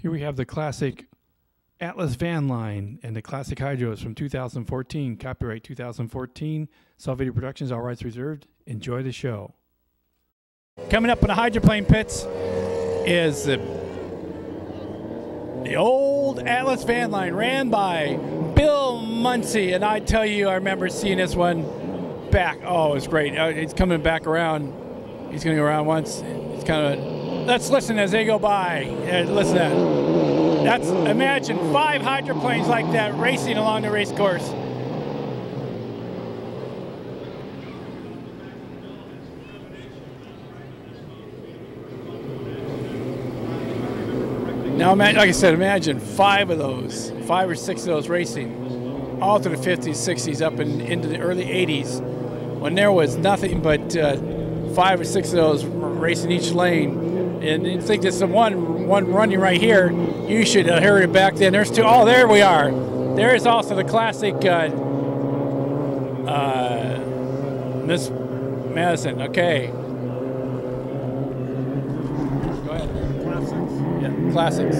Here we have the classic Atlas van line and the classic hydros from 2014, copyright 2014, Salvator Productions, all rights reserved. Enjoy the show. Coming up in the hydroplane pits is the, the old Atlas van line ran by Bill Muncey. And I tell you, I remember seeing this one back. Oh, it's great. Uh, It's coming back around. He's going to go around once. It's kind of. Let's listen as they go by. Uh, listen to that. That's imagine five hydroplanes like that racing along the race course. Now, like I said, imagine five of those, five or six of those racing, all through the 50s, 60s, up in, into the early 80s, when there was nothing but uh, five or six of those racing each lane. And you think there's the one one running right here, you should heard it back then. There's two. Oh, there we are. There is also the classic uh, uh, Miss Madison. Okay. Go ahead. Classics. Yeah, classics.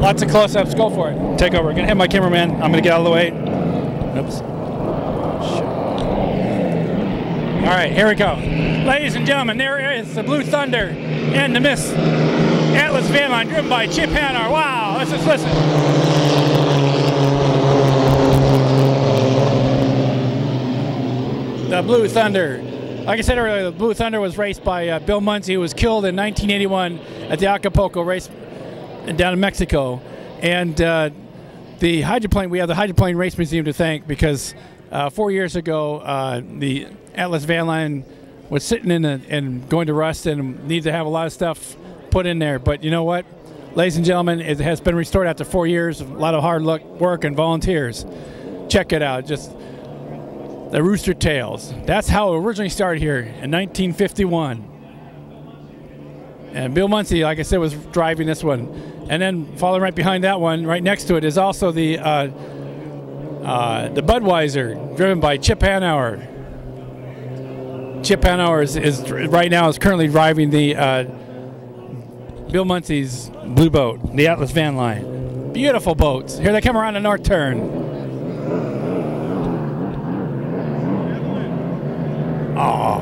Lots of close-ups. Go for it. Take over. Gonna hit my cameraman. I'm gonna get out of the way. Oops. All right, here we go. Ladies and gentlemen, there is the Blue Thunder and the Miss Atlas van line driven by Chip Hanauer. Wow, let's just listen. The Blue Thunder. Like I said earlier, the Blue Thunder was raced by uh, Bill Muncey, who was killed in 1981 at the Acapulco race down in Mexico. And uh, the hydroplane, we have the Hydroplane Race Museum to thank because uh, four years ago, uh, the Atlas van line was sitting in a, and going to rust and needed to have a lot of stuff put in there. But you know what? Ladies and gentlemen, it has been restored after four years, of a lot of hard luck, work and volunteers. Check it out. Just the Rooster Tails. That's how it originally started here in 1951. And Bill Muncey, like I said, was driving this one. And then following right behind that one, right next to it, is also the uh, uh, the Budweiser, driven by Chip Hanauer. Chip Hanauer is, is right now is currently driving the uh, Bill Muncey's blue boat, the Atlas Van Line. Beautiful boats. Here they come around the north turn. Oh.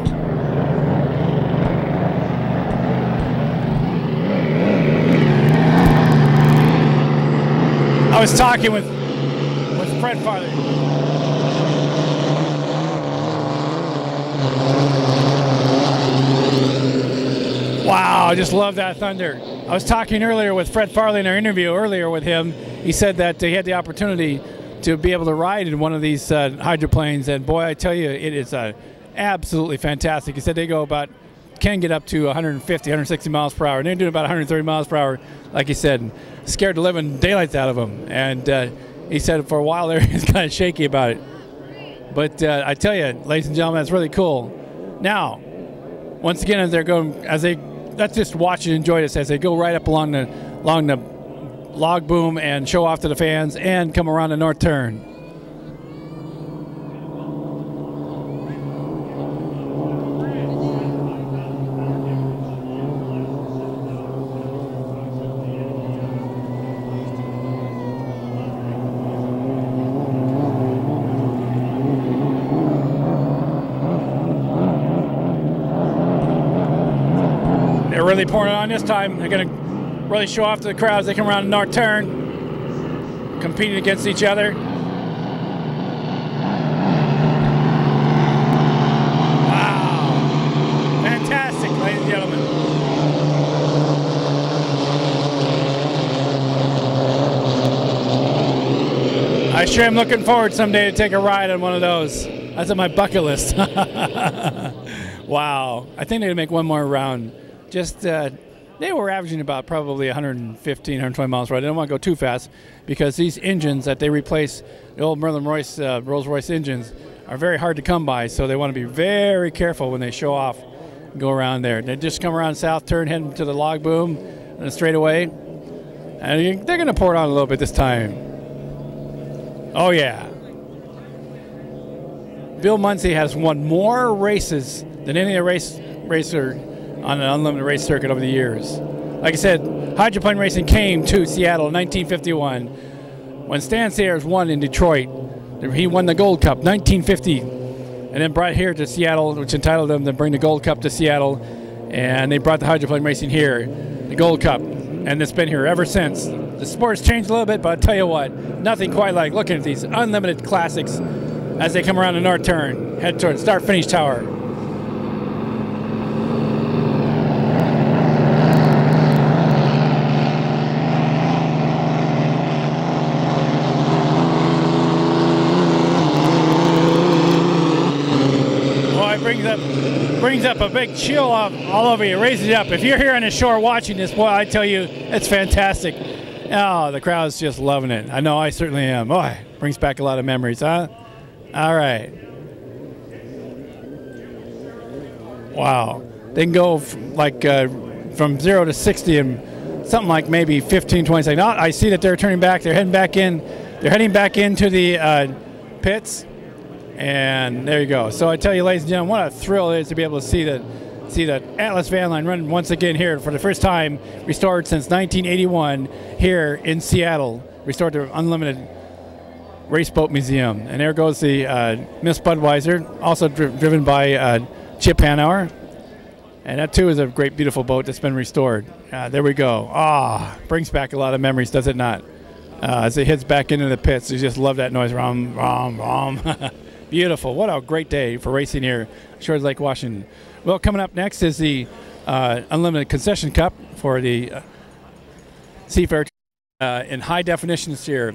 I was talking with with Fred Farley. Wow, I just love that thunder. I was talking earlier with Fred Farley in our interview earlier with him. He said that he had the opportunity to be able to ride in one of these uh, hydroplanes, and boy, I tell you, it is uh, absolutely fantastic. He said they go about can get up to 150, 160 miles per hour, and they're doing about 130 miles per hour, like he said, scared the living daylights out of them. And uh, he said for a while there, he's kind of shaky about it. But uh, I tell you, ladies and gentlemen, that's really cool. Now, once again, as they're going, as they let's just watch and enjoy this as they go right up along the along the log boom and show off to the fans and come around the north turn. Really pouring it on this time. They're going to really show off to the crowds. They come around in our turn, competing against each other. Wow. Fantastic, ladies and gentlemen. I sure am looking forward someday to take a ride on one of those. That's on my bucket list. wow. I think they're going to make one more round. Just, uh, they were averaging about probably 115, 120 miles per hour. They don't want to go too fast because these engines that they replace, the old Merlin Royce, uh, Rolls Royce engines, are very hard to come by. So they want to be very careful when they show off go around there. They just come around South Turn, heading to the log boom and straight away. And they're going to pour it on a little bit this time. Oh, yeah. Bill Muncey has won more races than any other race racer on an unlimited race circuit over the years. Like I said, hydroplane racing came to Seattle in 1951 when Stan Sayers won in Detroit. He won the Gold Cup 1950, and then brought here to Seattle, which entitled them to bring the Gold Cup to Seattle. And they brought the hydroplane racing here, the Gold Cup, and it's been here ever since. The sport's changed a little bit, but I'll tell you what, nothing quite like looking at these unlimited classics as they come around the north turn, head toward start finish tower. Brings up brings up a big chill off all over you, raises you up. If you're here on the shore watching this, boy, I tell you, it's fantastic. Oh, the crowd's just loving it. I know I certainly am. Boy, brings back a lot of memories, huh? All right. Wow. They can go like uh, from zero to 60 in something like maybe 15, 20 seconds. Oh, I see that they're turning back. They're heading back in. They're heading back into the uh, pits. And there you go. So I tell you, ladies and gentlemen, what a thrill it is to be able to see the see the Atlas van line running once again here for the first time, restored since 1981 here in Seattle, restored to Unlimited Race Boat Museum. And there goes the uh, Miss Budweiser, also dri- driven by uh, Chip Hanauer. And that too is a great, beautiful boat that's been restored. Uh, there we go. Ah, brings back a lot of memories, does it not? Uh, as it hits back into the pits, you just love that noise. Rom, rom, rom. Beautiful. What a great day for racing here, Shores Lake, Washington. Well, coming up next is the uh, Unlimited Concession Cup for the uh, Seafair uh, in high definition this year.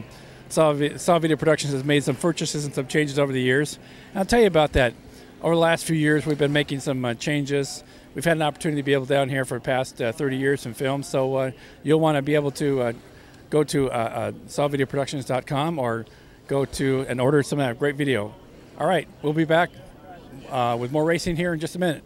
Saw, Video Productions has made some purchases and some changes over the years. And I'll tell you about that. Over the last few years, we've been making some uh, changes. We've had an opportunity to be able down here for the past uh, 30 years in film, so uh, you'll want to be able to uh, go to uh, uh, sawvideoproductions.com or go to and order some of that great video. All right, we'll be back uh, with more racing here in just a minute.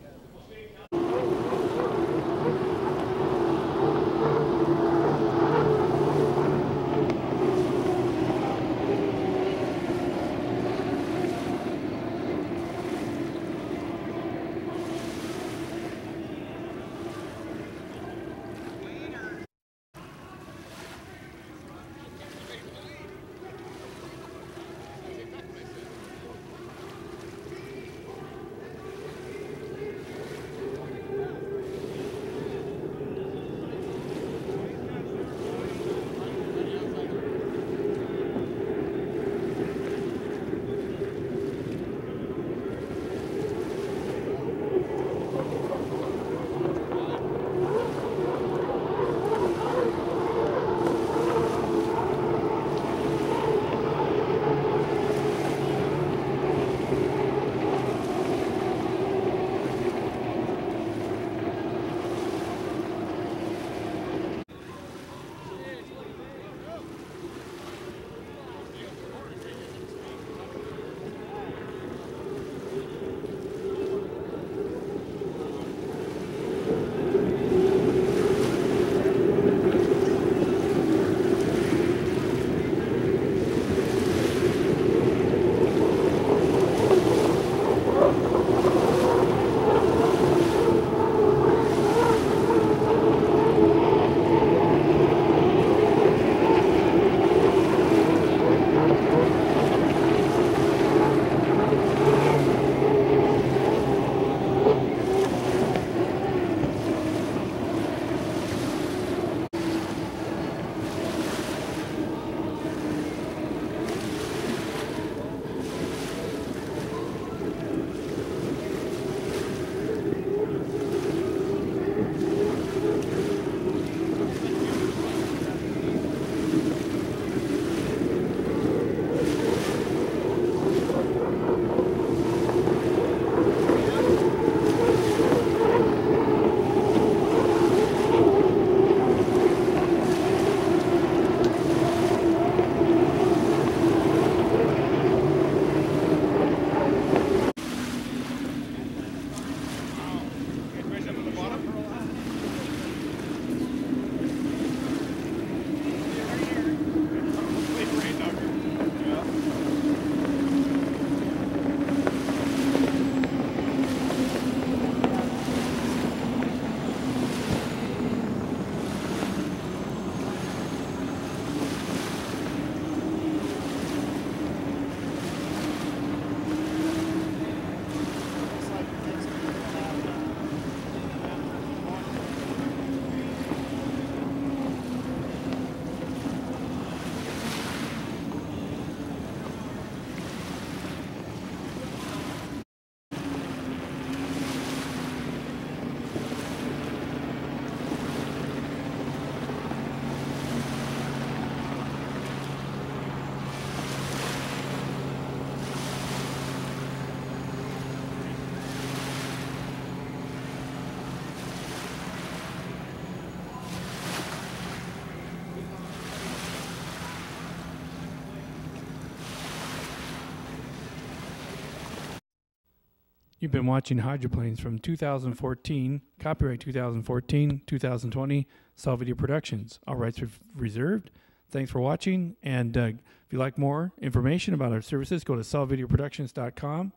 You've been watching Hydroplanes from 2014, copyright 2014, 2020, Saw Video Productions. All rights re- reserved. Thanks for watching. And uh, if you'd like more information about our services, go to sawvideoproductions.com.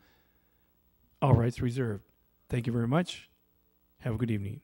All rights reserved. Thank you very much. Have a good evening.